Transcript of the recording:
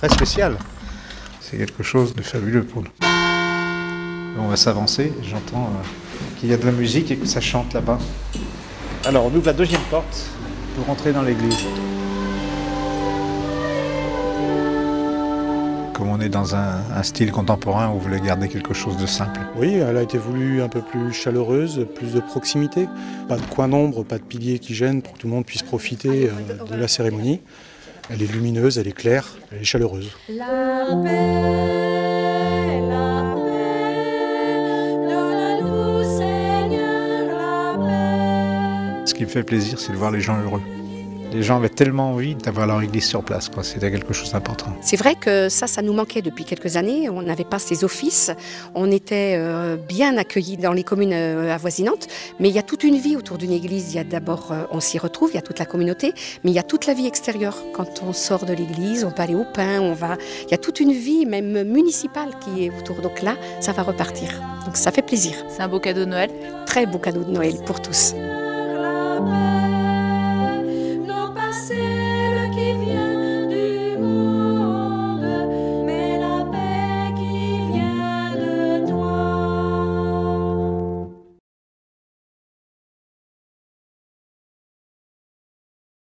très spécial. C'est quelque chose de fabuleux pour nous. On va s'avancer. J'entends euh, qu'il y a de la musique et que ça chante là-bas. Alors on ouvre la deuxième porte pour rentrer dans l'église. Comme on est dans un, un style contemporain, on voulait garder quelque chose de simple. Oui, elle a été voulue un peu plus chaleureuse, plus de proximité. Pas de coin d'ombre, pas de piliers qui gênent pour que tout le monde puisse profiter euh, de la cérémonie. Elle est lumineuse, elle est claire, elle est chaleureuse. La paix, la paix, donne-nous Seigneur la paix. Ce qui me fait plaisir, c'est de voir les gens heureux. Les gens avaient tellement envie d'avoir leur église sur place. quoi. C'était quelque chose d'important. C'est vrai que ça, ça nous manquait depuis quelques années. On n'avait pas ces offices. On était euh, bien accueillis dans les communes euh, avoisinantes. Mais il y a toute une vie autour d'une église. Il y a d'abord, euh, on s'y retrouve, il y a toute la communauté, mais il y a toute la vie extérieure. Quand on sort de l'église, on peut aller au pain, on va. Il y a toute une vie, même municipale, qui est autour. Donc là, ça va repartir. Donc ça fait plaisir. C'est un beau cadeau de Noël. Très beau cadeau de Noël pour tous. La paix.